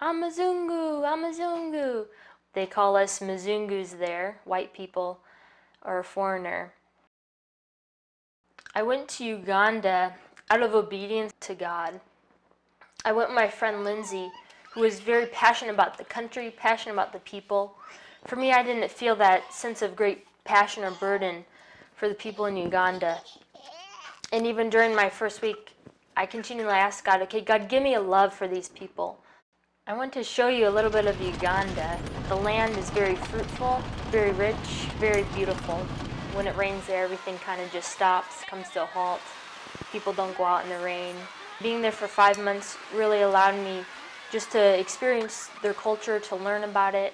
Amazungu, Amazungu. They call us Mzungus there, white people or a foreigner. I went to Uganda out of obedience to God. I went with my friend Lindsay, who was very passionate about the country, passionate about the people. For me, I didn't feel that sense of great passion or burden for the people in Uganda. And even during my first week, I continually asked God, okay, God, give me a love for these people. I want to show you a little bit of Uganda. The land is very fruitful, very rich, very beautiful. When it rains there, everything kind of just stops, comes to a halt. People don't go out in the rain. Being there for five months really allowed me just to experience their culture, to learn about it,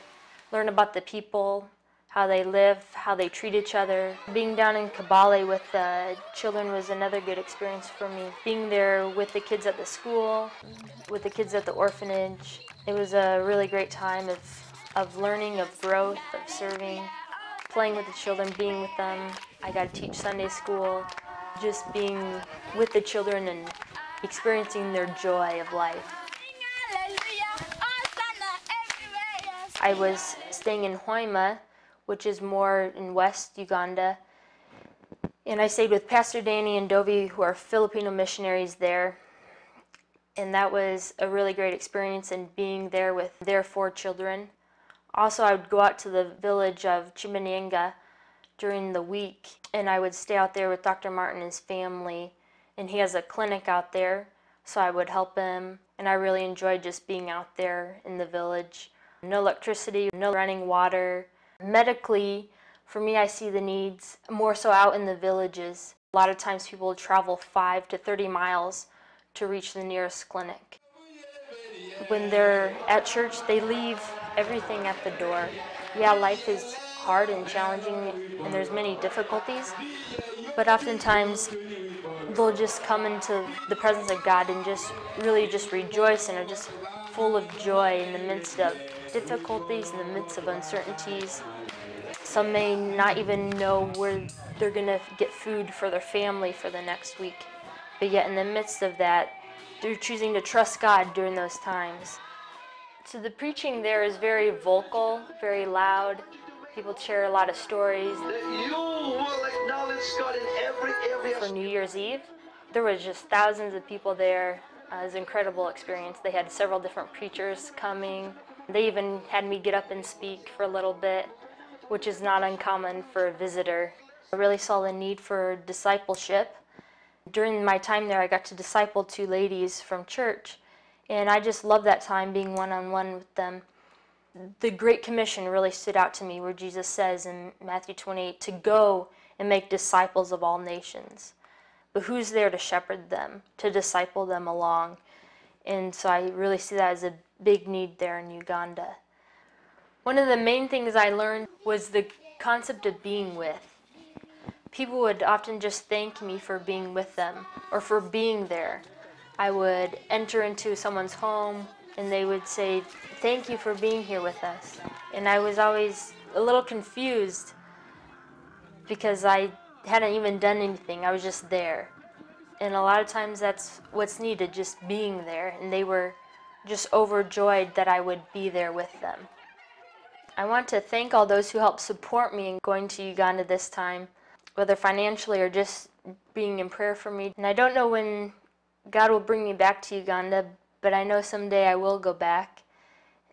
learn about the people, how they live, how they treat each other. Being down in Kabale with the children was another good experience for me. Being there with the kids at the school, with the kids at the orphanage, it was a really great time of, of learning, of growth, of serving, playing with the children, being with them. I got to teach Sunday school, just being with the children and experiencing their joy of life. I was staying in Hoima, which is more in West Uganda. And I stayed with Pastor Danny and Dovi, who are Filipino missionaries there. And that was a really great experience and being there with their four children. Also, I would go out to the village of Chimanenga during the week, and I would stay out there with Dr. Martin and his family. And he has a clinic out there, so I would help him. And I really enjoyed just being out there in the village. No electricity, no running water, Medically, for me, I see the needs more so out in the villages. A lot of times people travel 5 to 30 miles to reach the nearest clinic. When they're at church, they leave everything at the door. Yeah, life is hard and challenging and there's many difficulties, but oftentimes they'll just come into the presence of God and just really just rejoice and are just full of joy in the midst of difficulties, in the midst of uncertainties. Some may not even know where they're going to get food for their family for the next week. But yet, in the midst of that, they're choosing to trust God during those times. So the preaching there is very vocal, very loud. People share a lot of stories. For New Year's Eve, there was just thousands of people there. Uh, it was an incredible experience. They had several different preachers coming. They even had me get up and speak for a little bit, which is not uncommon for a visitor. I really saw the need for discipleship. During my time there, I got to disciple two ladies from church, and I just loved that time being one-on-one -on -one with them. The Great Commission really stood out to me where Jesus says in Matthew 28 to go and make disciples of all nations. But who's there to shepherd them, to disciple them along? And so I really see that as a big need there in Uganda. One of the main things I learned was the concept of being with. People would often just thank me for being with them or for being there. I would enter into someone's home and they would say, Thank you for being here with us. And I was always a little confused because I hadn't even done anything, I was just there. And a lot of times that's what's needed, just being there. And they were just overjoyed that I would be there with them. I want to thank all those who helped support me in going to Uganda this time, whether financially or just being in prayer for me. And I don't know when God will bring me back to Uganda, but I know someday I will go back.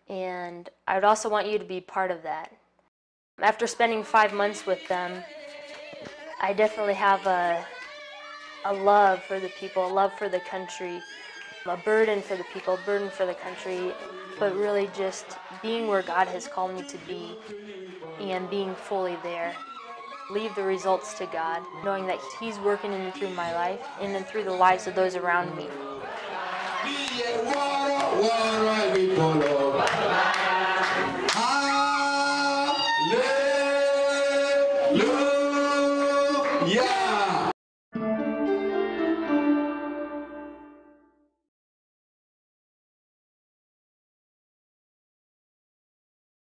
And I would also want you to be part of that. After spending five months with them, I definitely have a, a love for the people, a love for the country, a burden for the people, a burden for the country, but really just being where God has called me to be and being fully there. Leave the results to God, knowing that He's working in and through my life and then through the lives of those around me.